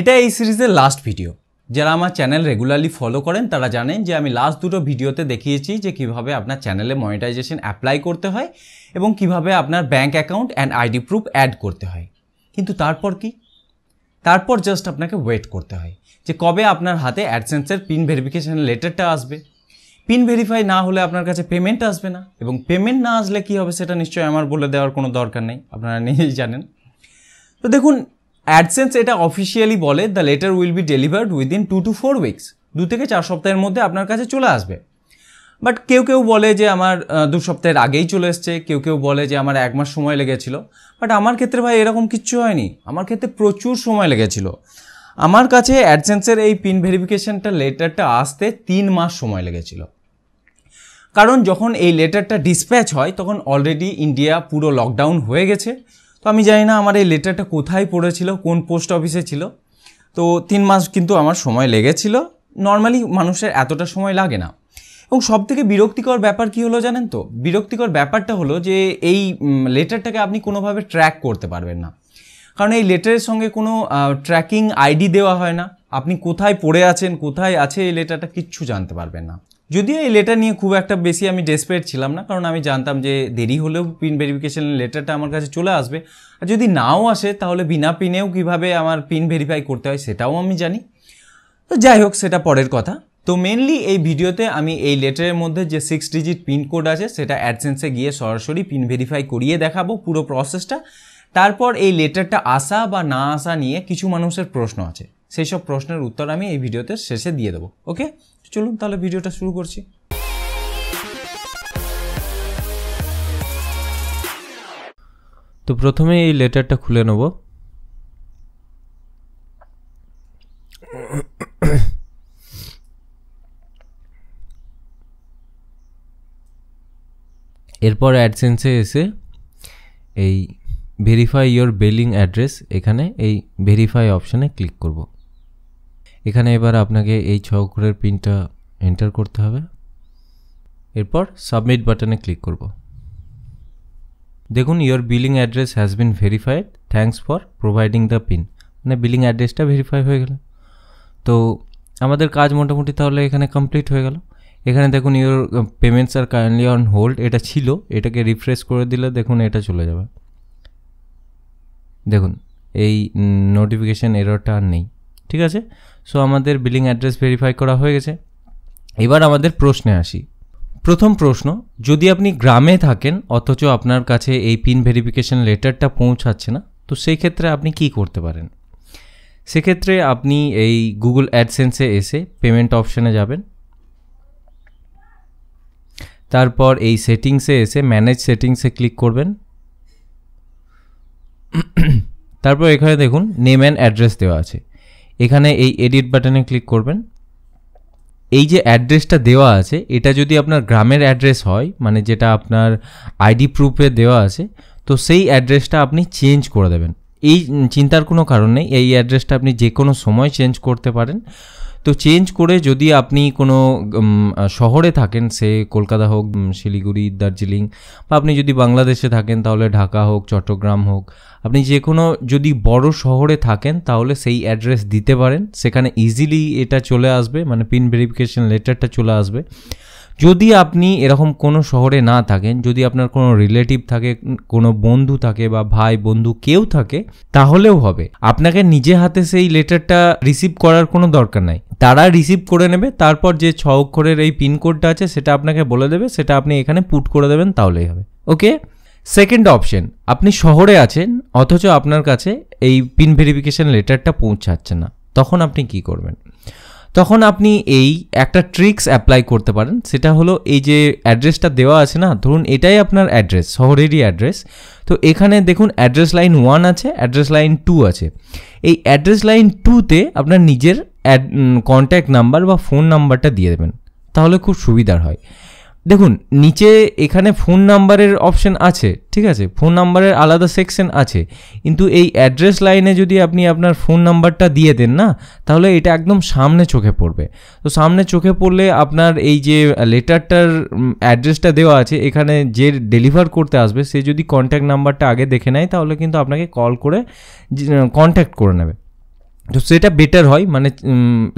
এটা এই সিরিজের লাস্ট ভিডিও যারা আমার চ্যানেল রেগুলারলি ফলো করেন, তারা জানেন যে আমি লাস্ট দুটো ভিডিওতে দেখিয়েছি যে কীভাবে আপনার চ্যানেলে মনিটাইজেশন অ্যাপ্লাই করতে হয় এবং কীভাবে আপনার bank account and ID proof add করতে হয়। কিন্তু তারপর কি? তারপর জাস্ট আপনাকে ওয়েট করতে হয় যে কবে আপনার হাতে অ্যাডসেন্সের পিন ভেরিফিকেশন লেটারটা আসবে। পিন ভেরিফাই না হলে আপনার কাছে পেমেন্ট আসবে না এবং পেমেন্ট না আসলে কি হবে সেটা নিশ্চয়ই আমার বলে দেওয়ার কোনো দরকার নেই, আপনারা নিজেই জানেন। তো দেখুন অ্যাডসেন্স এটা অফিসিয়ালি বলে the letter will be delivered within two to four weeks দু থেকে চার সপ্তাহের মধ্যে আপনার কাছে চলে আসবে। বাট কেউ কেউ বলে যে আমার দু সপ্তাহের আগেই চলে এসছে, কেউ কেউ বলে যে আমার এক মাস সময় লেগেছিল। বাট আমার ক্ষেত্রে ভাই এরকম কিচ্ছু হয়নি। আমার ক্ষেত্রে প্রচুর সময় লেগেছিল। আমার কাছে অ্যাডসেন্সের এই পিন ভেরিফিকেশনটা লেটারটা আসতে তিন মাস সময় লেগেছিল। কারণ যখন এই লেটারটা ডিসপ্যাচ হয়, তখন অলরেডি ইন্ডিয়া পুরো লকডাউন হয়ে গেছে। তো আমি জানি না আমার এই লেটারটা কোথায় পড়েছিল, কোন পোস্ট অফিসে ছিল। তো তিন মাস কিন্তু আমার সময় লেগেছিল। নর্মালি মানুষের এতটা সময় লাগে না। এবং সব থেকে বিরক্তিকর ব্যাপার কি হলো জানেন তো? বিরক্তিকর ব্যাপারটা হলো যে এই লেটারটাকে আপনি কোনোভাবে ট্র্যাক করতে পারবেন না। কারণ এই লেটারের সঙ্গে কোনো ট্র্যাকিং আইডি দেওয়া হয় না। আপনি কোথায় পড়ে আছেন, কোথায় আছে এই লেটারটা কিচ্ছু জানতে পারবেন না। যদিও এই লেটার নিয়ে খুব একটা বেশি আমি ডেসপারেট ছিলাম না, কারণ আমি জানতাম যে দেরি হলেও পিন ভেরিফিকেশন লেটারটা আমার কাছে চলে আসবে। আর যদি নাও আসে, তাহলে বিনা পিনেও কীভাবে আমার পিন ভেরিফাই করতে হয় সেটাও আমি জানি। তো যাই হোক, সেটা পরের কথা। তো মেনলি এই ভিডিওতে আমি এই লেটারের মধ্যে যে সিক্স ডিজিট পিন কোড আছে, সেটা অ্যাডসেন্সে গিয়ে সরাসরি পিন ভেরিফাই করিয়ে দেখাবো পুরো প্রসেসটা তারপর এই লেটারটা আসা বা না আসা নিয়ে কিছু মানুষের প্রশ্ন আছে। সেই সব প্রশ্নের উত্তর আমি এই ভিডিওতে শেষে দিয়ে দেবো ওকে চলুন তাহলে ভিডিওটা শুরু করছি। তো প্রথমে এই লেটারটা খুলে নেব। এরপর অ্যাডসেন্সে এসে এই ভেরিফাই ইয়োর বেলিং অ্যাড্রেস এখানে এই ভেরিফাই অপশানে ক্লিক করব। এখানে এবার আপনাকে এই ছ অক্ষরের পিনটা এন্টার করতে হবে। এরপর সাবমিট বাটনে ক্লিক করব। দেখুন your billing address has been verified thanks for providing the pin মানে বিলিং অ্যাড্রেসটা ভেরিফাই হয়ে গেল। তো আমাদের কাজ মোটামুটি তাহলে এখানে কমপ্লিট হয়ে গেল। এখানে দেখুন your payments are kindly on hold এটা ছিল, এটাকে রিফ্রেশ করে দিলে দেখুন, এটা চলে যাবে। দেখুন, এই নোটিফিকেশান এররটা আর নেই। ঠিক আছে? সো আমাদের বিলিং অ্যাড্রেস ভেরিফাই করা হয়ে গেছে। এবার আমাদের প্রশ্নে আসি। প্রথম প্রশ্ন, যদি আপনি গ্রামে থাকেন, অথচ আপনার কাছে এই পিন ভেরিফিকেশন লেটারটা পৌঁছাচ্ছে না, তো সেই ক্ষেত্রে আপনি কি করতে পারেন? সেক্ষেত্রে আপনি এই গুগল অ্যাডসেন্সে এসে পেমেন্ট অপশানে যাবেন। তারপর এই সেটিংসে এসে ম্যানেজ সেটিংসে ক্লিক করবেন। তারপর এখানে দেখুন নেম অ্যান্ড অ্যাড্রেস দেওয়া আছে। এখানে এই এডিট বাটনে ক্লিক করবেন। এই যে অ্যাড্রেসটা দেওয়া আছে, এটা যদি আপনার গ্রামের অ্যাড্রেস হয় মানে যেটা আপনার আইডি প্রুফে দেওয়া আছে, তো সেই অ্যাড্রেসটা আপনি চেঞ্জ করে দেবেন। এই চিন্তার কোনো কারণ নেই, এই অ্যাড্রেসটা আপনি যে কোনো সময় চেঞ্জ করতে পারেন। তো চেঞ্জ করে যদি আপনি কোনো শহরে থাকেন, সে কলকাতা হোক শিলিগুড়ি, দার্জিলিং, বা আপনি যদি বাংলাদেশে থাকেন, তাহলে ঢাকা হোক, চট্টগ্রাম হোক, আপনি যে কোনো যদি বড় শহরে থাকেন, তাহলে সেই অ্যাড্রেস দিতে পারেন। সেখানে ইজিলি এটা চলে আসবে মানে পিন ভেরিফিকেশন লেটারটা চলে আসবে। যদি আপনি এরকম কোনো শহরে না থাকেন, যদি আপনার কোনো রিলেটিভ থাকে, কোনো বন্ধু থাকে বা ভাই, বন্ধু কেউ থাকে, তাহলেও হবে। আপনাকে নিজে হাতে সেই লেটারটা রিসিভ করার কোনো দরকার নাই। তারা রিসিভ করে নেবে, তারপর যে ছ অক্ষরের এই পিনকোডটা আছে, সেটা আপনাকে বলে দেবে, সেটা আপনি এখানে পুট করে দেবেন, তাহলেই হবে। ওকে সেকেন্ড অপশন আপনি শহরে আছেন, অথচ আপনার কাছে এই পিন ভেরিফিকেশন লেটারটা পৌঁছাচ্ছে না। তখন আপনি কি করবেন? তখন আপনি এই একটা ট্রিক্স অ্যাপ্লাই করতে পারেন। সেটা হলো এই যে অ্যাড্রেসটা দেওয়া আছে না, ধরুন এটাই আপনার অ্যাড্রেস শহরেরই অ্যাড্রেস তো এখানে দেখুন অ্যাড্রেস লাইন ওয়ান আছে অ্যাড্রেস লাইন টু আছে। এই অ্যাড্রেস লাইন টুতে আপনার নিজের কন্ট্যাক্ট নাম্বার বা ফোন নাম্বারটা দিয়ে দেবেন। তাহলে খুব সুবিধার হয়। দেখুন, নিচে এখানে ফোন নাম্বারের অপশন আছে, ঠিক আছে? ফোন নাম্বারের আলাদা সেকশন আছে। কিন্তু এই অ্যাড্রেস লাইনে যদি আপনি আপনার ফোন নাম্বারটা দিয়ে দেন না, তাহলে এটা একদম সামনে চোখে পড়বে। তো সামনে চোখে পড়লে আপনার এই যে লেটারটার অ্যাড্রেসটা দেওয়া আছে, এখানে যে ডেলিভার করতে আসবে, সে যদি কন্ট্যাক্ট নাম্বারটা আগে দেখে নেয়, তাহলে কিন্তু আপনাকে কল করে কন্ট্যাক্ট করে নেবে। তো সেটা বেটার হয় মানে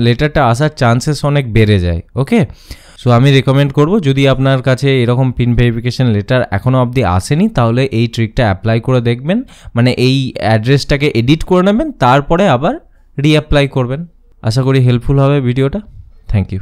লেটারটা আসার চান্সেস অনেক বেড়ে যায় ওকে সো আমি রেকমেন্ড করব, যদি আপনার কাছে এরকম পিন ভেরিফিকেশন লেটার এখনও অবধি আসেনি, তাহলে এই ট্রিকটা অ্যাপ্লাই করে দেখবেন মানে এই অ্যাড্রেসটাকে এডিট করে নেবেন, তারপরে আবার রিঅ্যাপ্লাই করবেন। আশা করি হেল্পফুল হবে ভিডিওটা থ্যাংক ইউ